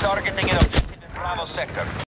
Targeting an objective in Bravo sector.